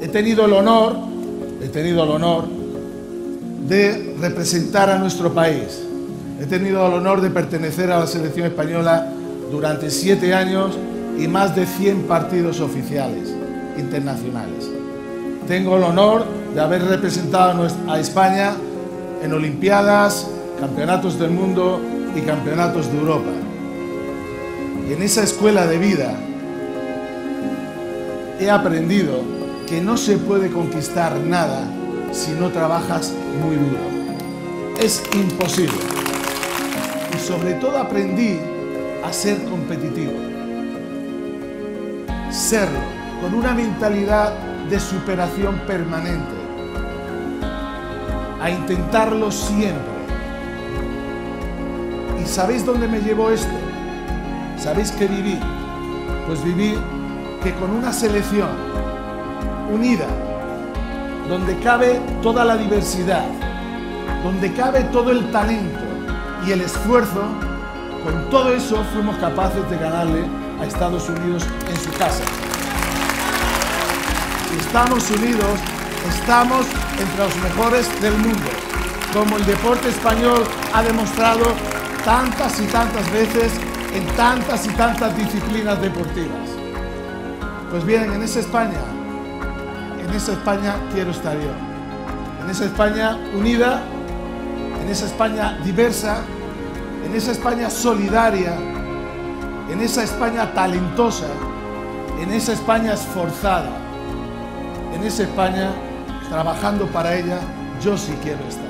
He tenido el honor, he tenido el honor de representar a nuestro país. He tenido el honor de pertenecer a la selección española durante siete años y más de 100 partidos oficiales internacionales. Tengo el honor de haber representado a España en Olimpiadas, Campeonatos del Mundo y Campeonatos de Europa. Y en esa escuela de vida he aprendido que no se puede conquistar nada si no trabajas muy duro. Es imposible. Y sobre todo aprendí a ser competitivo. Serlo, con una mentalidad de superación permanente. A intentarlo siempre. ¿Y sabéis dónde me llevó esto? ¿Sabéis qué viví? Pues viví que con una selección unida, donde cabe toda la diversidad, donde cabe todo el talento y el esfuerzo, con todo eso fuimos capaces de ganarle a Estados Unidos en su casa. Estados Unidos estamos entre los mejores del mundo, como el deporte español ha demostrado tantas y tantas veces en tantas y tantas disciplinas deportivas. Pues bien, en esa España, en esa España quiero estar yo. En esa España unida, en esa España diversa, en esa España solidaria, en esa España talentosa, en esa España esforzada, en esa España, trabajando para ella, yo sí quiero estar.